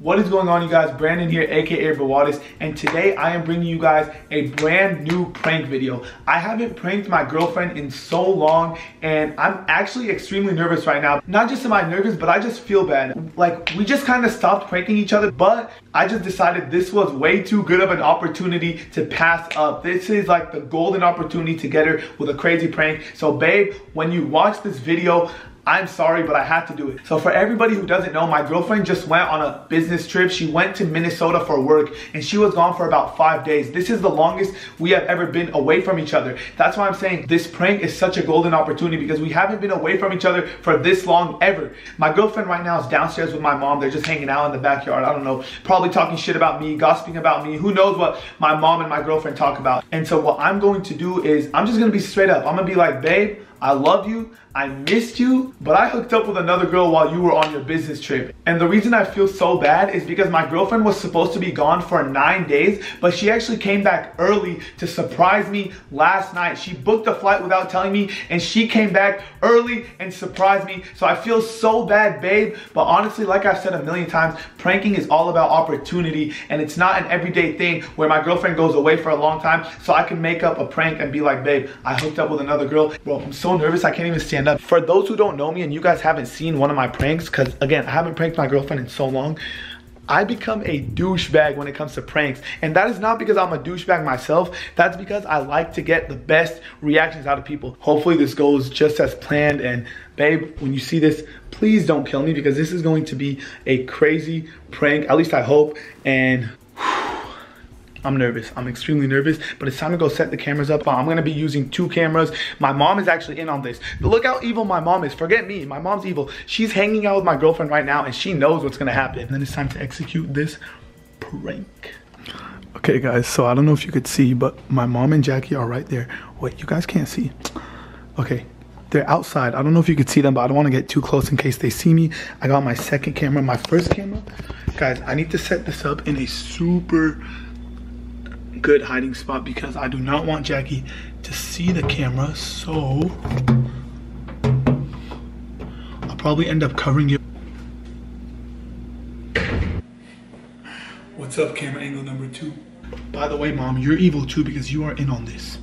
What is going on you guys? Brandon here, aka Brawadis, and today I am bringing you guys a brand new prank video. I haven't pranked my girlfriend in so long and I'm actually extremely nervous right now. Not just am I nervous, but I just feel bad. Like we just kind of stopped pranking each other, but I just decided this was way too good of an opportunity to pass up. This is like the golden opportunity to get her with a crazy prank. So babe, when you watch this video, I'm sorry, but I had to do it. So for everybody who doesn't know, my girlfriend just went on a business trip. She went to Minnesota for work and she was gone for about five days. This is the longest we have ever been away from each other. That's why I'm saying this prank is such a golden opportunity because we haven't been away from each other for this long ever. My girlfriend right now is downstairs with my mom. They're just hanging out in the backyard. I don't know, probably talking shit about me, gossiping about me. Who knows what my mom and my girlfriend talk about. And so what I'm going to do is I'm just gonna be straight up. I'm gonna be like, babe, I love you, I missed you, but I hooked up with another girl while you were on your business trip. And the reason I feel so bad is because my girlfriend was supposed to be gone for nine days, but she actually came back early to surprise me last night. She booked a flight without telling me, and she came back early and surprised me. So I feel so bad, babe. But honestly, like I've said a million times, pranking is all about opportunity, and it's not an everyday thing where my girlfriend goes away for a long time, so I can make up a prank and be like, babe, I hooked up with another girl. Bro, I'm so nervous I can't even stand up. For those who don't know me and you guys haven't seen one of my pranks, because again, I haven't pranked my girlfriend in so long, I become a douchebag when it comes to pranks. And that is not because I'm a douchebag myself. That's because I like to get the best reactions out of people. Hopefully this goes just as planned. And babe, when you see this, please don't kill me because this is going to be a crazy prank. At least I hope. And I'm nervous. I'm extremely nervous, but it's time to go set the cameras up. I'm gonna be using two cameras. My mom is actually in on this. Look how evil my mom is. Forget me, my mom's evil. She's hanging out with my girlfriend right now and she knows what's gonna happen. And then it's time to execute this prank. Okay guys, so I don't know if you could see, but my mom and Jackie are right there. Wait, you guys can't see. Okay, they're outside. I don't know if you could see them, but I don't want to get too close in case they see me. I got my second camera, my first camera. Guys, I need to set this up in a super good hiding spot because I do not want Jackie to see the camera. So I'll probably end up covering you. What's up, camera angle number two? By the way, mom, you're evil too because you are in on this.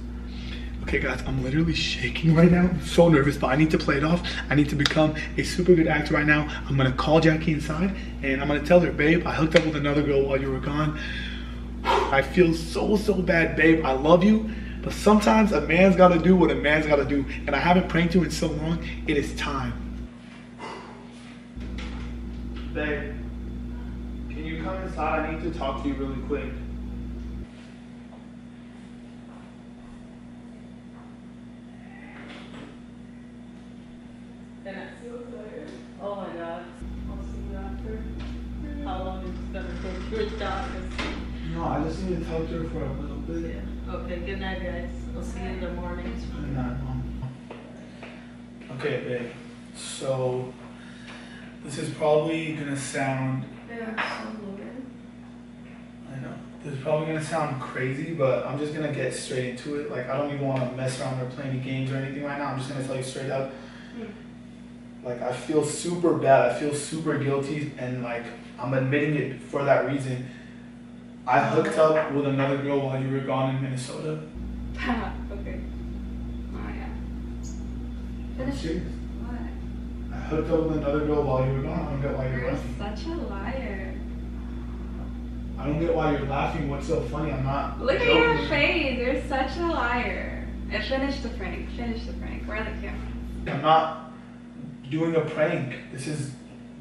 Okay guys, I'm literally shaking right now. I'm so nervous, but I need to play it off. I need to become a super good actor right now. I'm gonna call Jackie inside and I'm gonna tell her, babe, I hooked up with another girl while you were gone. I feel so, so bad, babe. I love you. But sometimes a man's gotta do what a man's gotta do. And I haven't pranked you in so long. It is time. Babe, can you come inside? I need to talk to you really quick. I just need talk to her for a little bit. Yeah. Okay, good night, guys. I'll see you in the morning. Good night, mom. Okay, babe. So, this is probably gonna sound. Yeah, so. I know. This is probably gonna sound crazy, but I'm just gonna get straight into it. Like, I don't even wanna mess around or play any games or anything right now. I'm just gonna tell you straight up. Hmm. Like, I feel super bad. I feel super guilty, and like, I'm admitting it for that reason I hooked up with another girl while you were gone in Minnesota. okay. Oh yeah. I'm serious. What? I hooked up with another girl while you were gone. I don't get why you're You're laughing. such a liar. I don't get why you're laughing. What's so funny? I'm not. Look at your face. You're such a liar. And finish the prank. Finish the prank. Where are the cameras? I'm not doing a prank. This is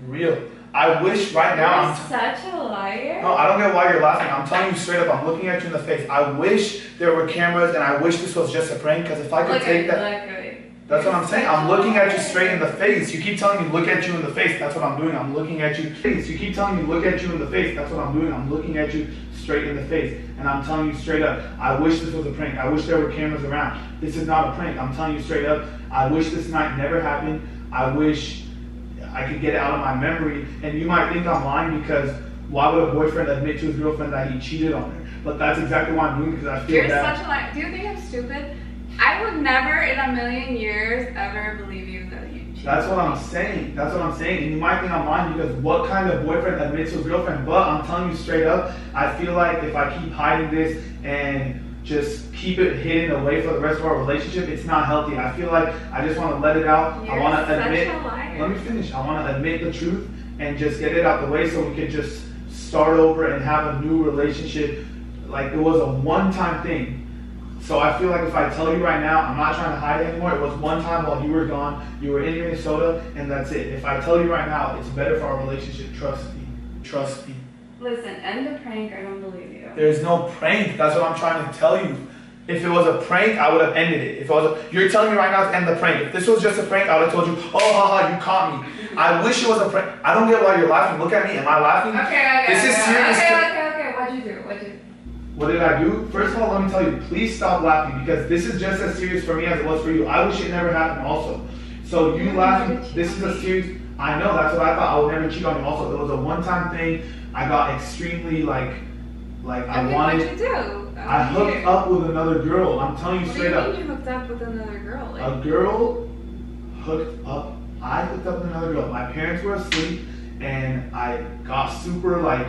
real. I wish right now. You're I'm such a liar. no, I don't get why you're laughing. I'm telling you straight up. I'm looking at you in the face. I wish there were cameras, and I wish this was just a prank. Because if I could look take at, that. Look at it. That's what I'm saying. I'm looking at you straight in the face. You keep telling me look at you in the face. That's what I'm doing. I'm looking at you face. You keep telling me look at you in the face. That's what I'm doing. I'm looking at you straight in the face. And I'm telling you straight up, I wish this was a prank. I wish there were cameras around. This is not a prank. I'm telling you straight up, I wish this night never happened. I wish I could get it out of my memory. And you might think I'm lying because why would a boyfriend admit to his girlfriend that he cheated on her? But that's exactly why I'm doing because I feel You're bad. such a liar. Do you think I'm stupid? I would never in a million years ever believe you that you cheating. That's what I'm saying. That's what I'm saying. And you might think I'm lying because what kind of boyfriend admits to his girlfriend? But I'm telling you straight up, I feel like if I keep hiding this and just keep it hidden away for the rest of our relationship, it's not healthy. I feel like I just want to let it out. I You're want to such admit. Let me finish. I want to admit the truth and just get it out the way so we could just start over and have a new relationship. Like it was a one-time thing. So I feel like if I tell you right now, I'm not trying to hide it anymore. It was one time while you were gone, you were in Minnesota, and that's it. If I tell you right now, it's better for our relationship. Trust me. Trust me. Listen, end the prank. I don't believe you. There's no prank. That's what I'm trying to tell you. If it was a prank, I would have ended it. If it was, a, you're telling me right now to end the prank. If this was just a prank, I would have told you, oh, haha, you caught me. I wish it was a prank. I don't get why you're laughing. Look at me. Am I laughing? Okay, okay. This is okay, serious. Okay, okay, okay. What'd you do? What'd you do? What did I do? First of all, let me tell you, please stop laughing because this is just as serious for me as it was for you. I wish it never happened also. So you laughing, this is a serious, I know, that's what I thought. I would never cheat on you also. It was a one-time thing. I got extremely like, like I okay, wanted, what'd you do? I hooked up with another girl. I'm telling you What do straight you up. mean you hooked up with another girl? Like, A girl hooked up. I hooked up with another girl. My parents were asleep, and I got super like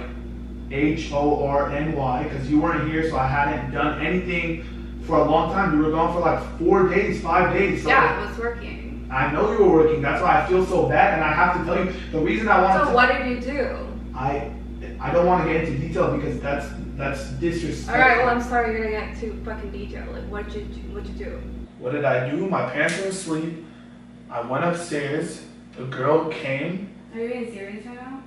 H O R N Y because you weren't here, so I hadn't done anything for a long time. You were gone for like four days, five days. So yeah, it was working. I know you were working. That's why I feel so bad, and I have to tell you the reason I wanted So to. what did you do? I I don't want to get into detail because that's that's disrespectful. All right, well, I'm sorry you're gonna get too fucking detailed. Like, what did you do? What'd you do? What did I do? My parents were asleep. I went upstairs. A girl came. Are you being serious right now?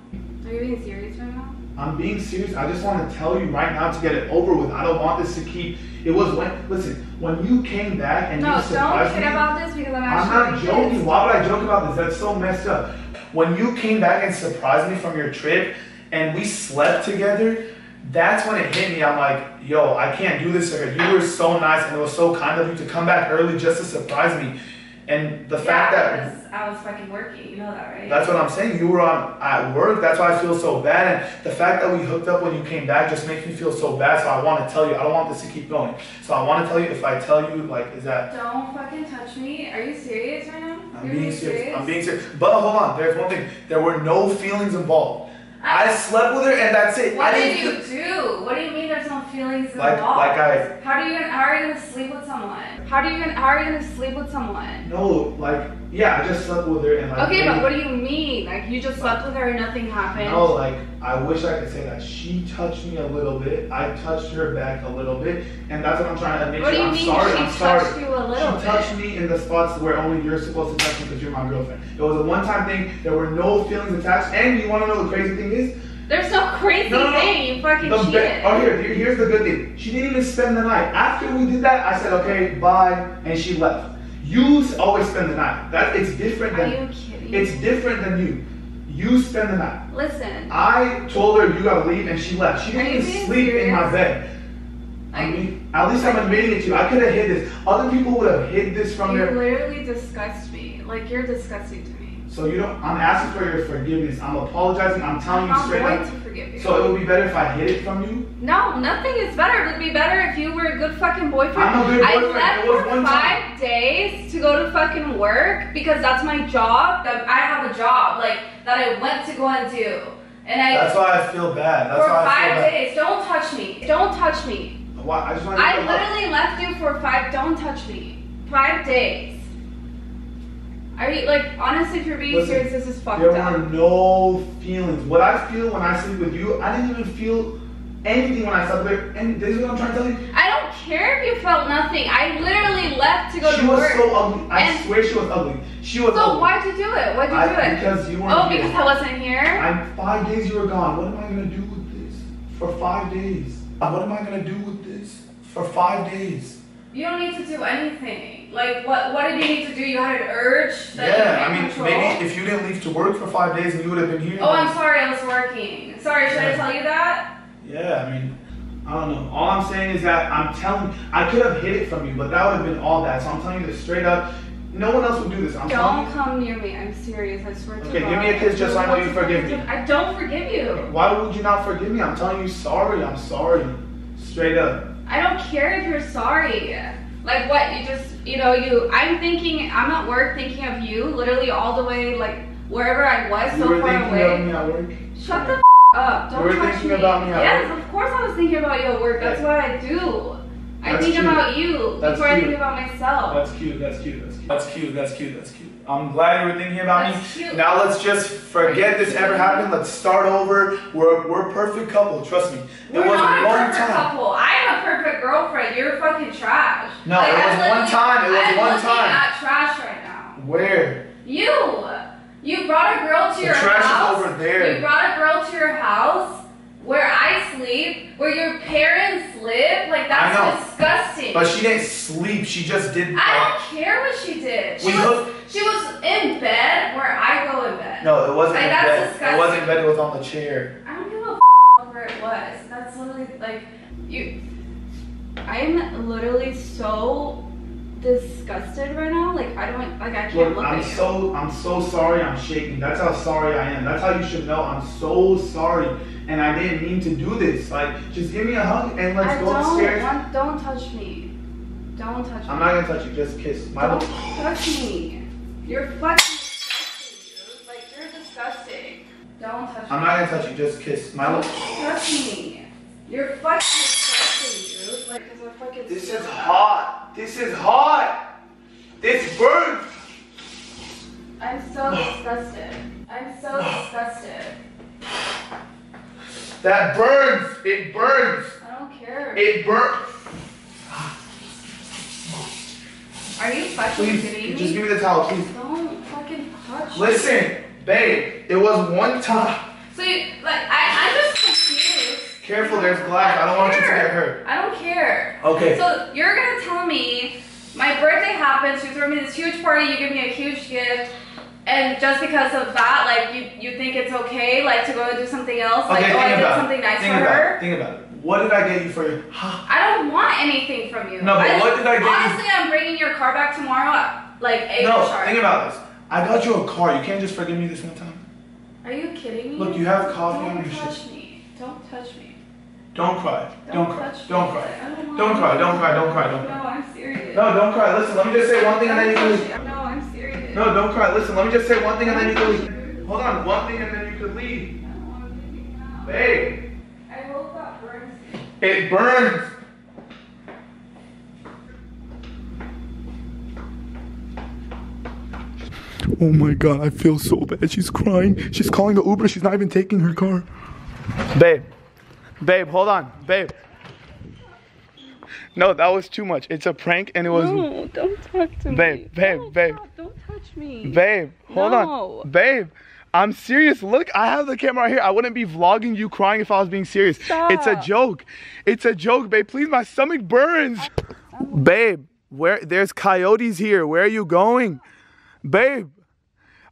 Are you being serious right now? I'm being serious. I just want to tell you right now to get it over with. I don't want this to keep. It was when listen when you came back and No, you don't surprised kid me. about this because I'm actually. I'm not joking. Why would I joke about this? That's so messed up. When you came back and surprised me from your trip and we slept together, that's when it hit me. I'm like, yo, I can't do this to her. You were so nice and it was so kind of you to come back early just to surprise me. And the fact yeah, that because I was fucking working. You know that, right? That's what I'm saying. You were on at work. That's why I feel so bad. And the fact that we hooked up when you came back just makes me feel so bad. So I want to tell you. I don't want this to keep going. So I want to tell you. If I tell you, like, is that Don't fucking touch me. Are you serious right now? I'm You're being serious. I'm being serious. But hold on. There's one thing. There were no feelings involved. I slept with her and that's it. What I did you do? What do you mean there's no feelings Like- involved? like I- How do you how are you gonna sleep with someone? How do you how are you gonna sleep with someone? No, like, yeah, I just slept with her and like. Okay, but what do you mean? Like you just slept with her and nothing happened? No, like I wish I could say that she touched me a little bit. I touched her back a little bit, and that's what I'm trying to admit. What you I'm mean sorry. she I'm sorry. touched you a little she touched me in the spots where only you're supposed to touch me because you're my girlfriend. It was a one-time thing. There were no feelings attached. And you want to know the crazy thing is? Fucking The cheated. oh, here, here- here's the good thing. She didn't even spend the night. After we did that, I said, okay, bye, and she left. You always spend the night. That it's different Are than you kidding? it's different than you. You spend the night. Listen. I told her you gotta leave, and she left. She didn't even sleep in my bed. I I- mean, at least I'm admitting it to you. I could have hid this. Other people would have hid this from You their. literally disgust me. Like you're disgusting to me. So you don't. I'm asking for your forgiveness. I'm apologizing. I'm telling I'm you straight up. Forgive you. So it would be better if I hid it from you. No, nothing is better. It would be better if you were a good fucking boyfriend. I'm a good I boyfriend. left It for five time. days to go to fucking work because that's my job. That I have a job like that I went to go and do, and I That's why I feel bad. That's for why I feel five days. Don't touch me. Don't touch me. Why? I just want to. I literally left you for five. Don't touch me. Five days. Are you like honestly? If you're being Listen, serious, this is fucked There up. were no feelings. What I feel when I sleep with you, I didn't even feel anything when I slept with her. And this is what I'm trying to tell you. I don't care if you felt nothing. I literally left to go she to work. She was so ugly. I And- swear she was ugly. She was so ugly. why'd you do it? Why'd you I- do it? Because you weren't Oh, here. because I wasn't here. I'm five days you were gone. What am I gonna do with this? For five days. What am I gonna do with this? For five days. You don't need to do anything. Like what? What did you need to do? You had an urge that you yeah, I mean, control. maybe if you didn't leave to work for five days and you would have been here. Oh, I'm sorry. I was working. Sorry. Should I tell you that? Yeah, I mean, I don't know. All I'm saying is that I'm telling. I could have hid it from you, but that would have been all that. So I'm telling you this straight up. No one else would do this. I'm Don't come near me. I'm serious. I swear to God. Okay, give me a kiss just so I know you forgive me. I don't forgive you. Why would you not forgive me? I'm telling you sorry. I'm sorry. Straight up. I don't care if you're sorry. Like what? You just you know, you. I'm thinking. I'm at work thinking of you, literally all the way like wherever I was, You so were far thinking away. of me at work? Shut the f- up! Don't You were touch thinking me. about me at yes, work? of course I was thinking about you at work. That's what I do. I That's think cute. about you That's before I think about myself. That's cute, that's cute, that's cute. That's cute, that's cute, that's cute. I'm glad you were thinking about That's me. cute. Now let's just forget this ever happened. Let's start over. We're we're a perfect couple, trust me. It We're was not a one perfect time. couple. I'm a perfect girlfriend. You're fucking trash. No, Like, it was I'm one time. It was I'm one time. At trash right now. Where? You. You brought a girl to The your trash is house. over there. You brought a girl to your house where I sleep, where your parents live. Like that's disgusting. But she didn't sleep. She just did. I don't care what she did. She We was, hooked- she was in bed where I go in bed. No, it wasn't Like, in that's bed. It wasn't in bed. It was on the chair. I don't give a f- where it was. That's literally like you. I'm literally so disgusted right now. Like I don't like I can't Look, look I'm so I'm so sorry. I'm shaking. That's how sorry I am. That's how you should know. I'm so sorry, and I didn't mean to do this. Like, just give me a hug and let's I go don't upstairs. want. Don't touch me. Don't touch me. I'm not gonna touch you. Just kiss. My Don't touch me. You're fucking disgusting, dude. Like you're disgusting. Don't touch I'm me. not gonna touch you. Just kiss. My lips. touch me. You're fucking disgusting, dude. Like, cause I fucking. This is hot. This is hot. This burns. I'm so disgusted. I'm so disgusted. That burns. It burns. I don't care. It burns. Are you fucking Please, kidding just me? give me the towel, please. Don't fucking touch me. Listen, babe. It was one time. So you, like, I, I'm just confused. Careful, there's glass. I don't want you to get hurt. I don't care. Okay. So you're gonna tell me my birthday happens, you throw me this huge party, you give me a huge gift, and just because of that, like you you think it's okay, like to go and do something else, like okay, oh I did something nice think for about her. It. Think about it. What did I get you for your? I don't want anything from you. No, but I what did I get you- Honestly, I'm bringing your car back tomorrow like eight no, sharp. think about this. I got you a car. You can't just forgive me this one time. Are you kidding me? Look, you have coffee don't on your touch shit. me. Don't touch me. Don't cry. Don't, cry. Don't cry. Don't, want Don't cry. Don't cry. Don't cry. No, Don't cry. I'm serious. No, don't cry. Listen, let me just say one thing and then you can leave. No, I'm serious. No, don't cry. Listen, let me just say one thing and then you can leave. Hold on, one thing and then you can leave. I don't want to leave now. Babe, I hope that burns me. It burns. Oh my god, I feel so bad. She's crying. She's calling the Uber. She's not even taking her car. Babe, babe, hold on, babe. No, that was too much. It's a prank and it was. No, don't talk to me. Babe, babe, No, babe. stop, Don't touch me. Babe, hold No. on. Babe, I'm serious. Look, I have the camera right here. I wouldn't be vlogging you crying if I was being serious. It's a joke. It's a joke, babe. Please, my stomach burns. Babe, where there's coyotes here. Where are you going? Babe,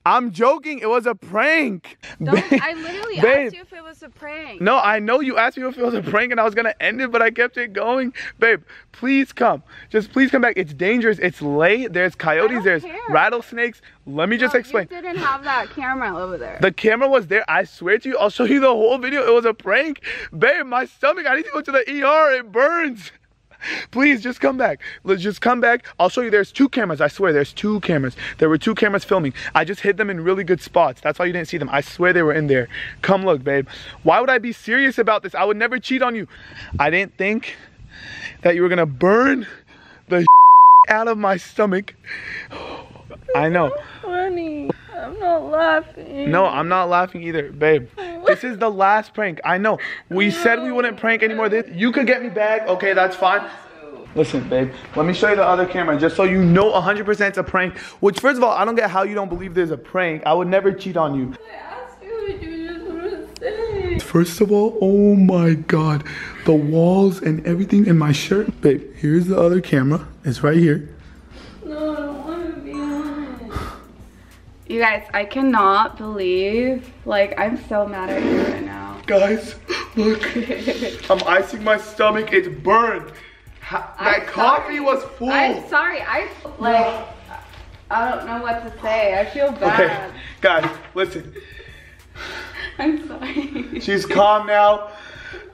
I'm joking. It was a prank. Don't, Babe, I literally babe. asked you if it was a prank. No, I know you asked me if it was a prank and I was gonna end it, but I kept it going. Babe, please come. Just please come back. It's dangerous. It's late. There's coyotes. There's care. rattlesnakes. Let me just explain. You didn't have that camera over there. The camera was there. I swear to you, I'll show you the whole video. It was a prank. Babe, my stomach, I need to go to the ER. It burns. Please just come back. Let's just come back. I'll show you there's two cameras. I swear there's two cameras. There were two cameras filming. I just hid them in really good spots. That's why you didn't see them. I swear they were in there. Come look, babe. Why would I be serious about this? I would never cheat on you. I didn't think that you were gonna burn the out of my stomach. I know. Funny. I'm not laughing. No, I'm not laughing either, babe. This is the last prank. I know. We said we wouldn't prank anymore. This you could get me back. Okay, that's fine. Listen, babe. Let me show you the other camera just so you know 100% it's a prank. Which, first of all, I don't get how you don't believe there's a prank. I would never cheat on you. First of all, oh my god, the walls and everything in my shirt. Babe, here's the other camera. It's right here. You guys, I cannot believe. Like, I'm so mad at you right now. Guys, look. I'm icing my stomach. It's burned. Ha- that I'm coffee sorry. was full. I'm sorry. I like. I don't know what to say. I feel bad. Okay, bad. guys, listen. I'm sorry. She's calm now.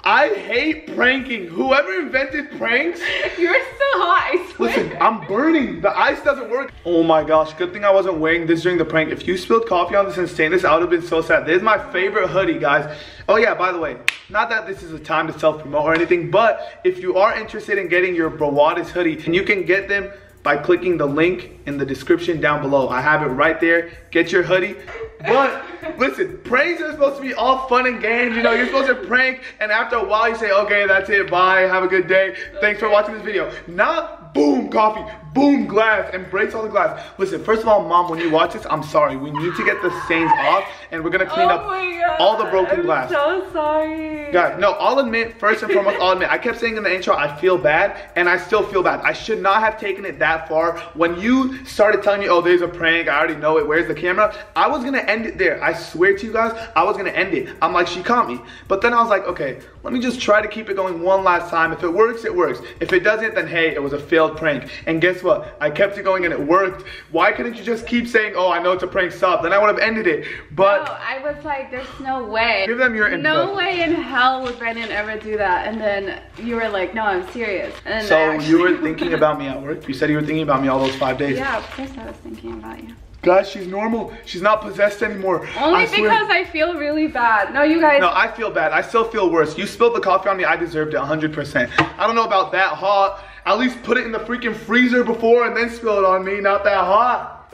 I hate pranking. Whoever invented pranks, You're so hot, I swear. listen, I'm burning. The ice doesn't work. Oh my gosh, good thing I wasn't wearing this during the prank. If you spilled coffee on this and stained this, I would have been so sad. This is my favorite hoodie, guys. Oh yeah, by the way, not that this is a time to self-promote or anything, but if you are interested in getting your Brawadis hoodie, and you can get them by clicking the link in the description down below. I have it right there. Get your hoodie. But listen, pranks are supposed to be all fun and games. You know, you're supposed to prank, and after a while, you say, okay, that's it. Bye. Have a good day. Thanks for watching this video. Not boom, coffee, boom, glass, and breaks all the glass. Listen, first of all, mom, when you watch this, I'm sorry. We need to get the stains off, and we're gonna clean oh up all the broken glass. I'm glass. so sorry. Guys, no, I'll admit, first and foremost, I'll admit, I kept saying in the intro, I feel bad, and I still feel bad. I should not have taken it that far. When you started telling me, oh, there's a prank, I already know it, where's the camera? I was gonna end it there. I swear to you guys, I was gonna end it. I'm like, she caught me. But then I was like, okay, let me just try to keep it going one last time. If it works, it works. If it doesn't, then hey, it was a failed prank. And guess what? I kept it going and it worked. Why couldn't you just keep saying, oh, I know it's a prank, stop? Then I would have ended it. But No, I was like, there's no way. give them your input. No way in hell would Brendan ever do that. And then you were like, no, I'm serious. And then So you were thinking about me at work? You said you were thinking about me all those five days. Yeah, of course I was thinking about you. Guys, she's normal. She's not possessed anymore. Only I because I feel really bad. No, you guys. No, I feel bad. I still feel worse. You spilled the coffee on me. I deserved it 100%. I don't know about that hot. At least put it in the freaking freezer before and then spill it on me. Not that hot.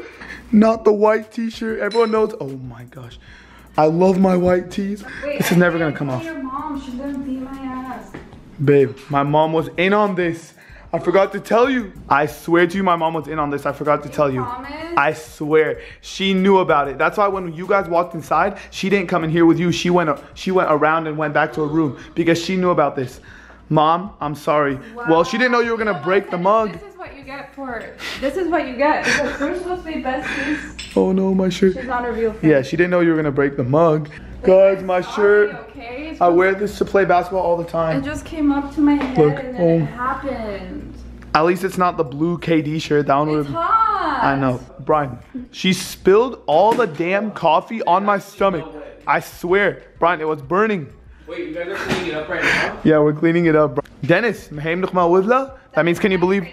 Not the white t-shirt. Everyone knows. Oh my gosh. I love my white tees. this is never gonna come off. Your mom, she's gonna beat my ass. Babe, my mom was in on this. I forgot to tell you. I swear to you, my mom was in on this. I forgot to tell you. promise? I swear, she knew about it. That's why when you guys walked inside, she didn't come in here with you. She went, she went around and went back to her room because she knew about this. Mom, I'm sorry. Well, she didn't know you were gonna break the mug. This is what you get for. This is what you get we're supposed to be besties. Oh no, my shirt. She's not a real. Yeah, she didn't know you were gonna break the mug. Guys, my shirt. Okay. I wear this to play basketball all the time. It just came up to my head Look, and then oh. it happened. At least it's not the blue KD shirt. That one It's would. hot. I know. Brian, she spilled all the damn coffee on my stomach. I swear. Brian, it was burning. Wait, you guys are cleaning it up right now? Yeah, we're cleaning it up. bro. Dennis, meheim noch mal? That means can you believe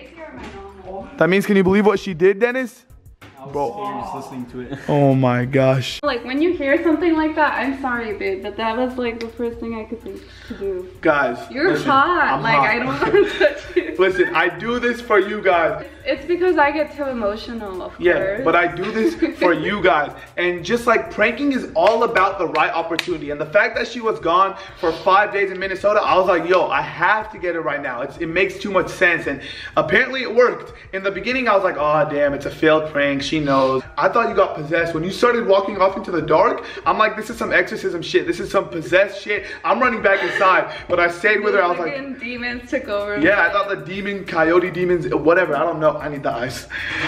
That means can you believe what she did, Dennis? I was Bro. listening to it. Oh my gosh. Like when you hear something like that, I'm sorry, babe, but that was like the first thing I could think to do. Guys, You're listen, hot. I'm like hot. I don't want to touch you. Listen, I do this for you guys. It's because I get too emotional, of Yeah, course. but I do this for you guys. And just like pranking is all about the right opportunity. And the fact that she was gone for five days in Minnesota, I was like, yo, I have to get it right now. It's, it makes too much sense. And apparently it worked. In the beginning, I was like, oh, damn, it's a failed prank. She knows. I thought you got possessed. When you started walking off into the dark, I'm like, this is some exorcism shit. This is some possessed shit. I'm running back inside. But I stayed with her. I was like, demons took over. yeah, I thought the demon, coyote demons, whatever. I don't know. I need the ice.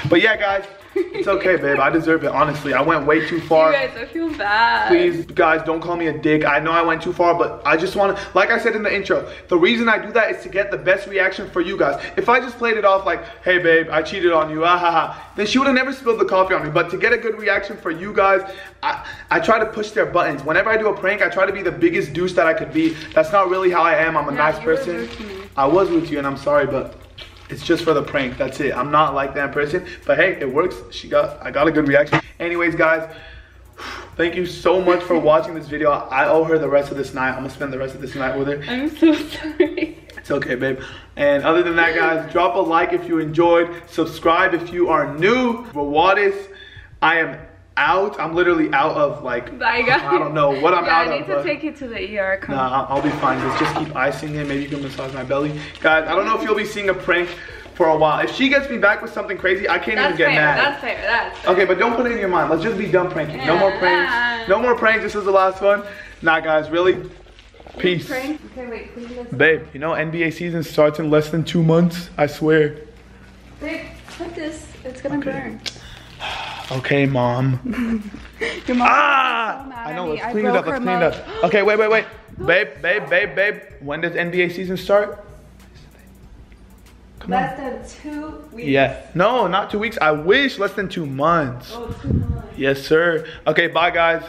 But yeah, guys, it's okay, babe. I deserve it. Honestly, I went way too You far. guys, I feel bad. Please, guys, don't call me a dick. I know I went too far, but I just want to, like I said in the intro, the reason I do that is to get the best reaction for you guys. If I just played it off like, hey, babe, I cheated on you, ah ha ha, then she would have never spilled the coffee on me. But to get a good reaction for you guys, I, I try to push their buttons. Whenever I do a prank, I try to be the biggest douche that I could be. That's not really how I am. I'm a Yeah, nice person. rude to me. I was with you, and I'm sorry, but it's just for the prank. That's it. I'm not like that person. But hey, it works. She got I got a good reaction. Anyways, guys, thank you so much for watching this video. I owe her the rest of this night. I'm gonna spend the rest of this night with her. I'm so sorry. It's okay, babe. And other than that, guys, drop a like if you enjoyed. Subscribe if you are new. Brawadis, I am out. I'm literally out of like I don't know what I'm yeah, out of. I need of. to take you to the ER. Come Nah, I'll be fine. Just, just keep icing it. Maybe you can massage my belly. Guys, I don't know if you'll be seeing a prank for a while. If she gets me back with something crazy, I can't That's even get fair. mad. That's fair. That's fair. Okay, but don't put it in your mind. Let's just be done pranking. No more pranks. Yeah. No more pranks. This is the last one. Nah, guys, really. Peace. Prank? Okay, wait. Please. Babe, you know NBA season starts in less than two months. I swear. Babe, put this. It's gonna Okay. burn. Okay, mom. Your mom Ah! so I know. Let's clean it up. Let's clean it up. Okay, wait, wait, wait. Babe, babe, babe, babe. When does NBA season start? Come on. Less than two weeks. Yeah. No, not two weeks. I wish less than two months. Oh, two months. Yes, sir. Okay, bye, guys.